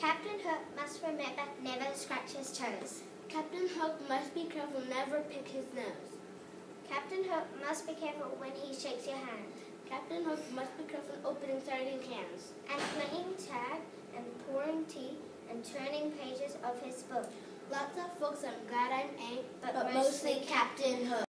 Captain Hook must remember never scratch his toes. Captain Hook must be careful never pick his nose. Captain Hook must be careful when he shakes your hand. Captain Hook must be careful opening sardine cans. And playing tag and pouring tea and turning pages of his book. Lots of folks I'm glad I'm a, but, but mostly Captain Hook.